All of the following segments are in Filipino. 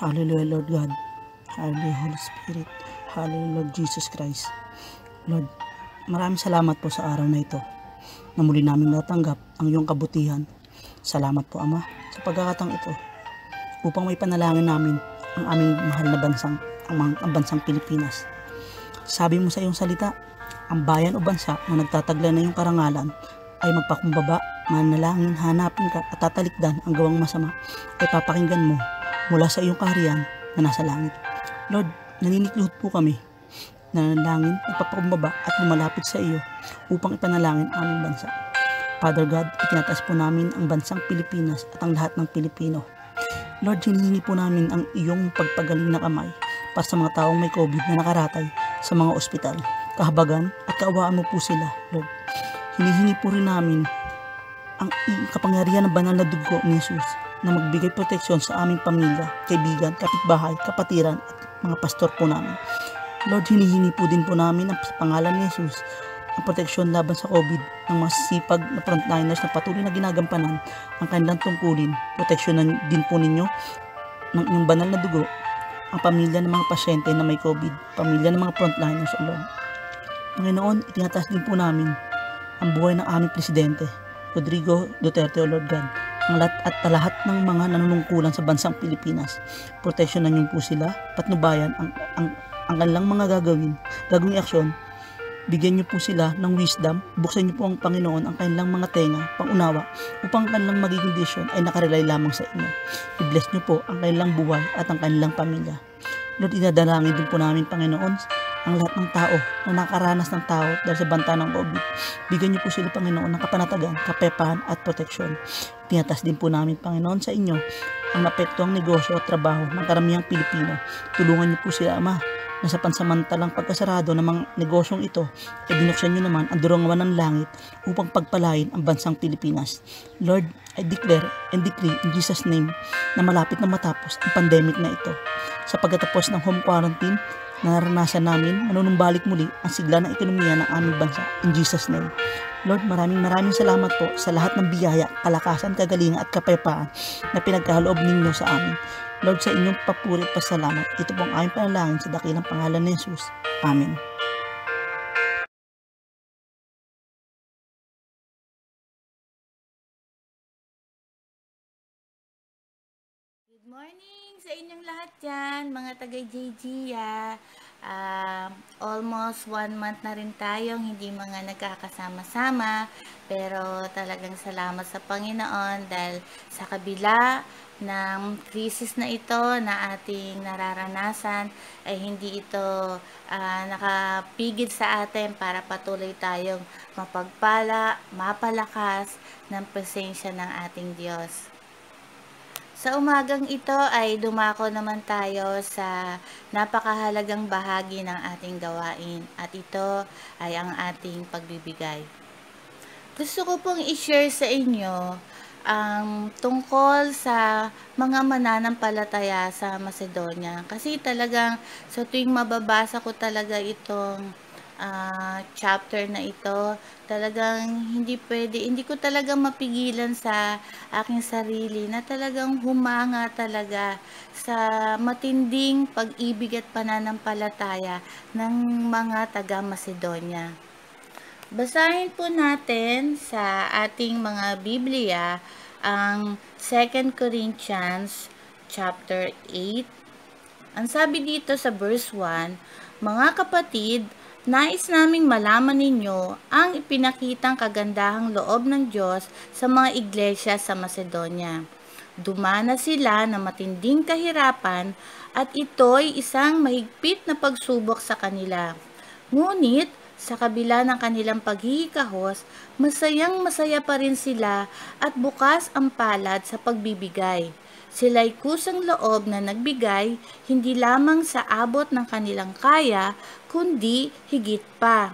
Hallelujah, Lord God. Hallelujah, Holy Spirit. Hallelujah, Lord Jesus Christ. Lord, maraming salamat po sa araw na ito na muli namin natanggap ang iyong kabutihan. Salamat po, Ama, sa pagkakatang ito upang may panalangin namin ang aming mahal na bansang, ang, ang bansang Pilipinas. Sabi mo sa iyong salita, ang bayan o bansa na nagtataglay na iyong karangalan ay magpakumbaba, manalangin, hanapin ka at tatalikdan ang gawang masama ay papakinggan mo mula sa iyong kaharian na nasa langit. Lord, naniniklod po kami nanalangin, nagpapakumbaba at lumalapit sa iyo upang ipanalangin ang aming bansa. Father God, itinataas po namin ang bansang Pilipinas at ang lahat ng Pilipino. Lord, hinihingi po namin ang iyong pagpagaling na kamay para sa mga taong may COVID na nakaratay sa mga ospital. Kahabagan at kaawaan mo po sila, Lord. Hinihingi po rin namin ang kapangyarihan ng banal na dugo ni Jesus na magbigay proteksyon sa aming pamilya, kaibigan, kapitbahay, kapatiran at mga pastor po namin. Lord, hinihingi po din po namin ang pangalan ni Jesus ang proteksyon laban sa COVID ng mga sipag na frontliners na patuloy na ginagampanan ang kanilang tungkulin. Proteksyonan din po ninyo ng inyong banal na dugo ang pamilya ng mga pasyente na may COVID, pamilya ng mga frontliners, Lord. Panginoon, itinataas din po namin ang buhay ng aming presidente, Rodrigo Duterte, O ang lahat at lahat ng mga nanunungkulan sa bansang Pilipinas. Proteksyonan niyo po sila, patnubayan ang, ang, ang kanilang mga gagawin, gagawing aksyon, bigyan niyo po sila ng wisdom, buksan niyo po ang Panginoon ang kanilang mga tenga, pangunawa, upang ang kanilang magiging vision ay nakarelay lamang sa inyo. I-bless niyo po ang kanilang buhay at ang kanilang pamilya. Lord, inadalangin din po namin, Panginoon, ang lahat ng tao na nakaranas ng tao dahil sa banta ng COVID. Bigyan niyo po sila, Panginoon, ng kapanatagan, kapepahan at proteksyon. Tinatas din po namin, Panginoon, sa inyo ang napektuang negosyo at trabaho ng karamihang Pilipino. Tulungan niyo po sila, Ama, na sa pansamantalang pagkasarado ng mga negosyong ito, ay binuksan niyo naman ang durangawan ng langit upang pagpalain ang bansang Pilipinas. Lord, I declare and decree in Jesus' name na malapit na matapos ang pandemic na ito. Sa pagkatapos ng home quarantine, naranasan namin, manunumbalik muli ang sigla ng ekonomiya ng aming bansa. In Jesus' name. Lord, maraming maraming salamat po sa lahat ng biyaya, kalakasan, kagalingan at kapayapaan na pinagkahaloob ninyo sa amin. Lord, sa inyong papuri at pasalamat, ito po ang aming panalangin sa dakilang pangalan ni Jesus. Amen. Good morning sa inyong dyan, mga taga-JG. ah. Ah, almost one month na rin tayong hindi mga nagkakasama-sama. Pero talagang salamat sa Panginoon dahil sa kabila ng krisis na ito na ating nararanasan ay hindi ito ah, nakapigil sa atin para patuloy tayong mapagpala, mapalakas ng presensya ng ating Diyos. Sa umagang ito ay dumako naman tayo sa napakahalagang bahagi ng ating gawain at ito ay ang ating pagbibigay. Gusto ko pong i-share sa inyo ang tungkol sa mga mananampalataya sa Macedonia. Kasi talagang sa tuwing mababasa ko talaga itong ah, chapter na ito, talagang hindi pwede, hindi ko talaga mapigilan sa aking sarili na talagang humanga talaga sa matinding pag-ibig at pananampalataya ng mga taga Macedonia. Basahin po natin sa ating mga Biblia ang 2 Corinthians chapter 8. Ang sabi dito sa verse 1, Mga kapatid, nais naming malaman ninyo ang ipinakitang kagandahang loob ng Diyos sa mga iglesia sa Macedonia. Dumana sila na matinding kahirapan at ito'y isang mahigpit na pagsubok sa kanila. Ngunit, sa kabila ng kanilang paghihikahos, masayang masaya pa rin sila at bukas ang palad sa pagbibigay. Sila'y kusang loob na nagbigay hindi lamang sa abot ng kanilang kaya, kundi higit pa.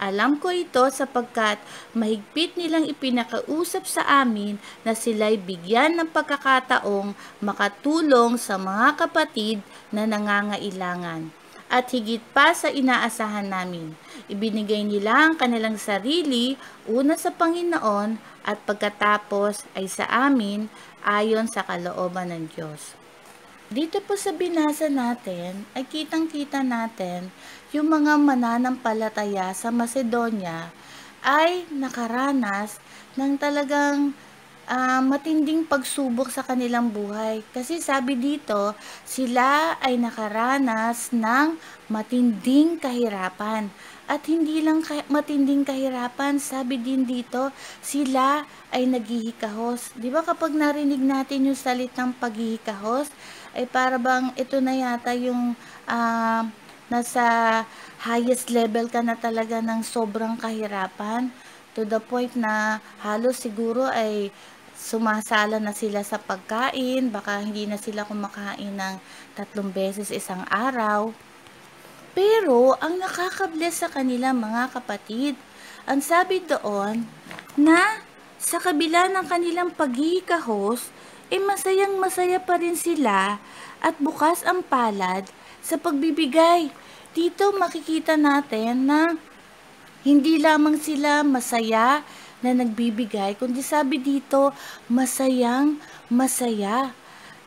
Alam ko ito sapagkat mahigpit nilang ipinakausap sa amin na sila'y bigyan ng pagkakataong makatulong sa mga kapatid na nangangailangan at higit pa sa inaasahan namin. Ibinigay nila ang kanilang sarili una sa Panginoon at pagkatapos ay sa amin ayon sa kalooban ng Diyos. Dito po sa binasa natin ay kitang-kita natin yung mga mananampalataya sa Macedonia ay nakaranas ng talagang ah, matinding pagsubok sa kanilang buhay. Kasi sabi dito, sila ay nakaranas ng matinding kahirapan. At hindi lang ka- matinding kahirapan, sabi din dito, sila ay naghihikahos. Di ba kapag narinig natin yung salitang paghihikahos, ay para bang ito na yata yung ah, nasa highest level ka na talaga ng sobrang kahirapan to the point na halos siguro ay sumasala na sila sa pagkain, baka hindi na sila kumakain ng tatlong beses isang araw. Pero ang nakakabless sa kanila mga kapatid, ang sabi doon na sa kabila ng kanilang paghihikahos, eh masayang masaya pa rin sila at bukas ang palad sa pagbibigay. Dito makikita natin na hindi lamang sila masaya na nagbibigay, kundi sabi dito, masayang masaya.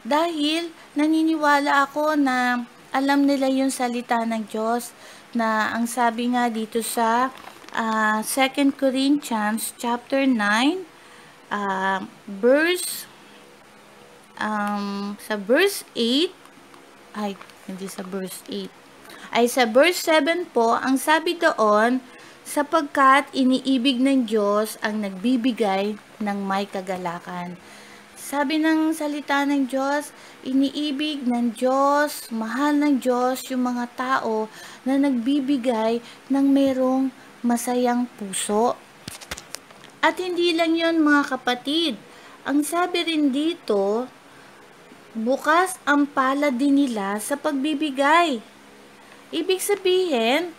Dahil naniniwala ako na alam nila yung salita ng Diyos na ang sabi nga dito sa ah, 2 Corinthians chapter 9 ah, verse um, sa verse 8 ay hindi sa verse 8 ay sa verse 7 po ang sabi doon sapagkat iniibig ng Diyos ang nagbibigay ng may kagalakan. Sabi ng salita ng Diyos, iniibig ng Diyos, mahal ng Diyos yung mga tao na nagbibigay ng merong masayang puso. At hindi lang yon mga kapatid. Ang sabi rin dito, bukas ang pala din nila sa pagbibigay. Ibig sabihin,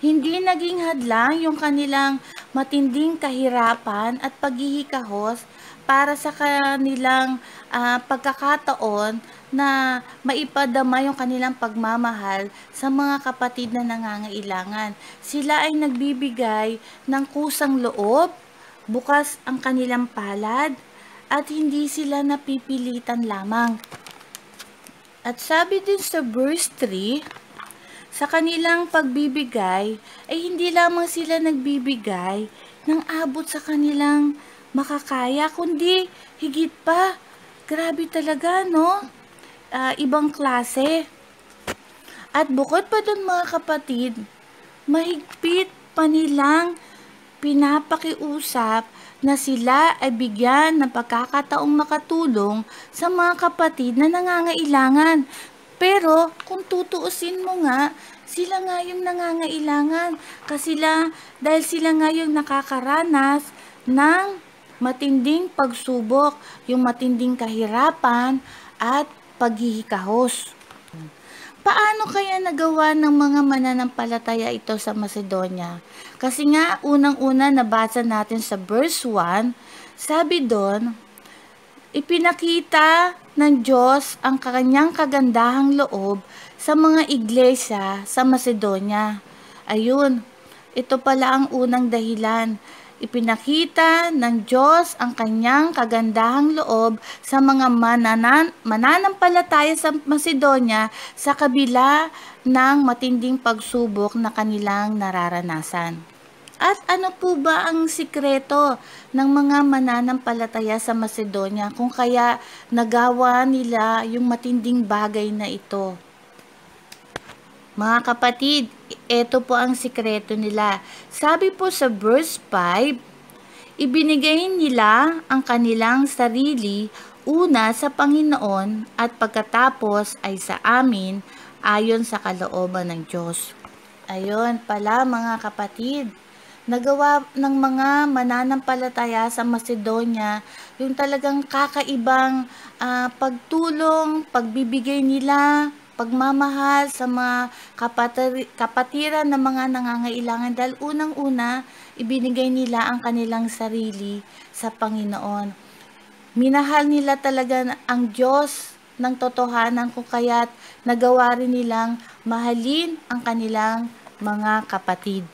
hindi naging hadlang yung kanilang matinding kahirapan at paghihikahos para sa kanilang ah, pagkakataon na maipadama yung kanilang pagmamahal sa mga kapatid na nangangailangan. Sila ay nagbibigay ng kusang loob, bukas ang kanilang palad, at hindi sila napipilitan lamang. At sabi din sa verse 3, sa kanilang pagbibigay ay hindi lamang sila nagbibigay ng abot sa kanilang makakaya, kundi higit pa. Grabe talaga, no? Ah, ibang klase. At bukod pa dun mga kapatid, mahigpit pa nilang pinapakiusap na sila ay bigyan ng pagkakataong makatulong sa mga kapatid na nangangailangan. Pero kung tutuusin mo nga, sila nga yung nangangailangan. Kasi sila, dahil sila nga yung nakakaranas ng matinding pagsubok, yung matinding kahirapan at paghihikahos. Paano kaya nagawa ng mga mananampalataya ito sa Macedonia? Kasi nga, unang-una nabasa natin sa verse 1, sabi doon, ipinakita ng Diyos ang kanyang kagandahang loob sa mga iglesia sa Macedonia. Ayun, ito pala ang unang dahilan. Ipinakita ng Diyos ang kanyang kagandahang loob sa mga mananan, mananampalataya sa Macedonia sa kabila ng matinding pagsubok na kanilang nararanasan. At ano po ba ang sikreto ng mga mananampalataya sa Macedonia kung kaya nagawa nila yung matinding bagay na ito? Mga kapatid, ito po ang sikreto nila. Sabi po sa verse 5, ibinigay nila ang kanilang sarili una sa Panginoon at pagkatapos ay sa amin ayon sa kalooban ng Diyos. Ayon pala mga kapatid, nagawa ng mga mananampalataya sa Macedonia yung talagang kakaibang ah, pagtulong, pagbibigay nila, pagmamahal sa mga kapatiri- kapatiran ng mga nangangailangan dahil unang-una ibinigay nila ang kanilang sarili sa Panginoon. Minahal nila talaga ang Diyos ng totohanan kung kaya't nagawa rin nilang mahalin ang kanilang mga kapatid.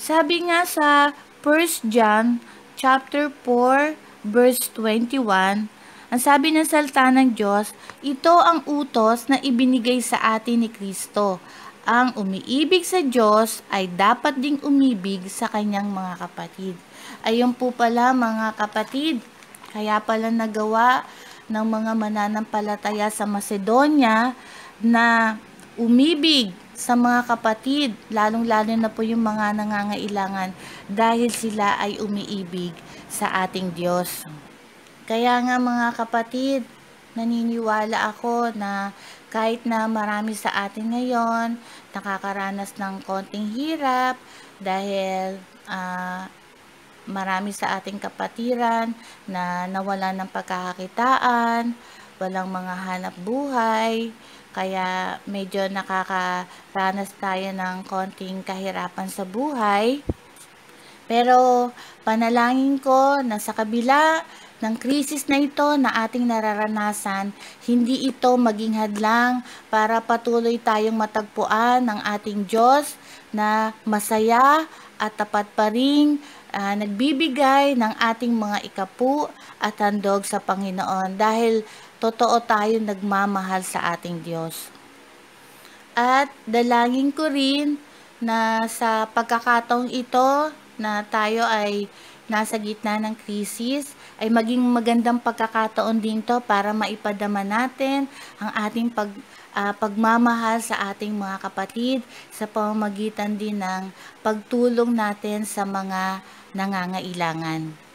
Sabi nga sa 1 John chapter 4 verse 21, Ang sabi ng salta ng Diyos, ito ang utos na ibinigay sa atin ni Kristo. Ang umiibig sa Diyos ay dapat ding umibig sa kanyang mga kapatid. Ayun po pala mga kapatid, kaya pala nagawa ng mga mananampalataya sa Macedonia na umibig sa mga kapatid, lalong-lalo na po yung mga nangangailangan dahil sila ay umiibig sa ating Diyos. Kaya nga mga kapatid, naniniwala ako na kahit na marami sa atin ngayon nakakaranas ng konting hirap dahil uh, marami sa ating kapatiran na nawala ng pagkakakitaan, walang mga hanap buhay, kaya medyo nakakaranas tayo ng konting kahirapan sa buhay. Pero panalangin ko na sa kabila ng krisis na ito na ating nararanasan, hindi ito maging hadlang para patuloy tayong matagpuan ng ating Diyos na masaya at tapat pa rin uh, nagbibigay ng ating mga ikapu at handog sa Panginoon dahil totoo tayo nagmamahal sa ating Diyos. At dalangin ko rin na sa pagkakataong ito na tayo ay nasa gitna ng krisis, ay maging magandang pagkakataon din to para maipadama natin ang ating pag, uh, pagmamahal sa ating mga kapatid sa pamamagitan din ng pagtulong natin sa mga nangangailangan.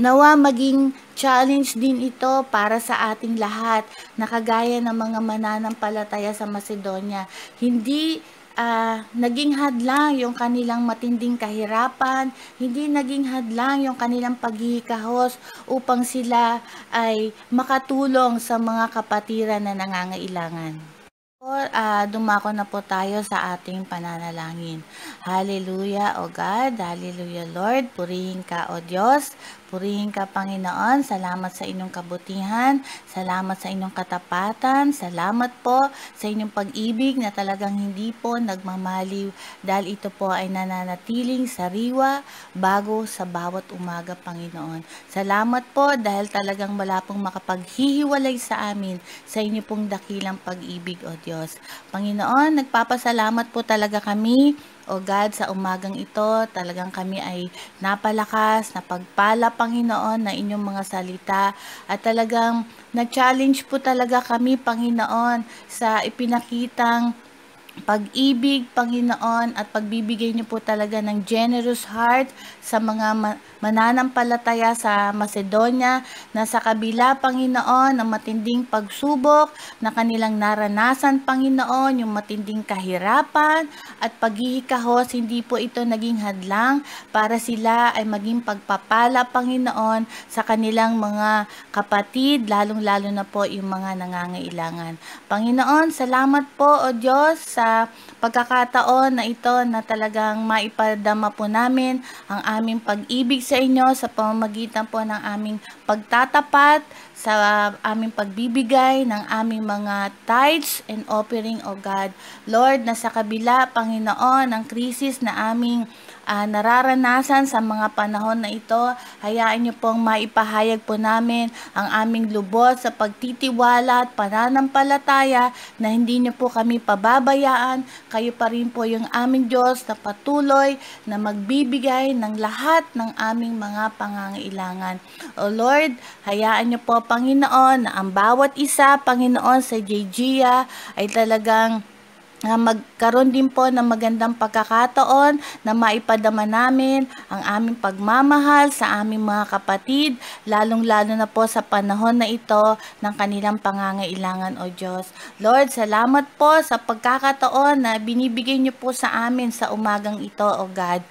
Nawa maging challenge din ito para sa ating lahat na kagaya ng mga mananampalataya sa Macedonia. Hindi uh, naging hadlang yung kanilang matinding kahirapan, hindi naging hadlang yung kanilang paghihikahos upang sila ay makatulong sa mga kapatiran na nangangailangan. Uh, dumako na po tayo sa ating pananalangin. Hallelujah, O God. Hallelujah, Lord. Purihin ka, O Diyos. Purihin ka, Panginoon. Salamat sa inyong kabutihan. Salamat sa inyong katapatan. Salamat po sa inyong pag-ibig na talagang hindi po nagmamaliw dahil ito po ay nananatiling sariwa bago sa bawat umaga, Panginoon. Salamat po dahil talagang wala pong makapaghihiwalay sa amin sa inyo pong dakilang pag-ibig, O Diyos. Panginoon, nagpapasalamat po talaga kami o God, sa umagang ito, talagang kami ay napalakas, napagpala, Panginoon, na inyong mga salita. At talagang na-challenge po talaga kami, Panginoon, sa ipinakitang pag-ibig, Panginoon, at pagbibigay niyo po talaga ng generous heart sa mga mananampalataya sa Macedonia na sa kabila, Panginoon, ng matinding pagsubok na kanilang naranasan, Panginoon, yung matinding kahirapan at paghihikahos, hindi po ito naging hadlang para sila ay maging pagpapala, Panginoon, sa kanilang mga kapatid, lalong-lalo na po yung mga nangangailangan. Panginoon, salamat po, O Diyos, sa pagkakataon na ito na talagang maipadama po namin ang aming pag-ibig sa inyo sa pamamagitan po ng aming pagtatapat, sa aming pagbibigay ng aming mga tithes and offering, O God. Lord, na sa kabila, Panginoon, ng krisis na aming uh, nararanasan sa mga panahon na ito. Hayaan niyo pong maipahayag po namin ang aming lubos sa pagtitiwala at pananampalataya na hindi niyo po kami pababayaan. Kayo pa rin po yung aming Diyos na patuloy na magbibigay ng lahat ng aming mga pangangailangan. O Lord, hayaan niyo po Panginoon na ang bawat isa, Panginoon, sa JGA ay talagang na magkaroon din po ng magandang pagkakataon na maipadama namin ang aming pagmamahal sa aming mga kapatid, lalong-lalo na po sa panahon na ito ng kanilang pangangailangan o Diyos. Lord, salamat po sa pagkakataon na binibigay niyo po sa amin sa umagang ito o God.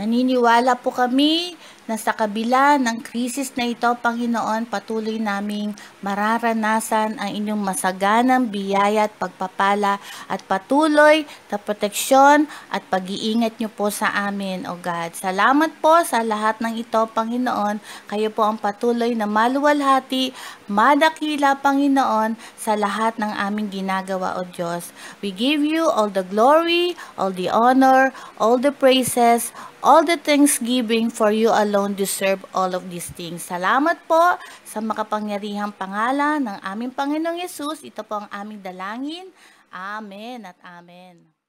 Naniniwala po kami na sa kabila ng krisis na ito, Panginoon, patuloy naming mararanasan ang inyong masaganang biyaya at pagpapala at patuloy na proteksyon at pag-iingat niyo po sa amin, O God. Salamat po sa lahat ng ito, Panginoon. Kayo po ang patuloy na maluwalhati, madakila, Panginoon, sa lahat ng aming ginagawa, O Diyos. We give you all the glory, all the honor, all the praises, all the thanksgiving for you alone alone deserve all of these things. Salamat po sa makapangyarihang pangalan ng aming Panginoong Yesus. Ito po ang aming dalangin. Amen at Amen.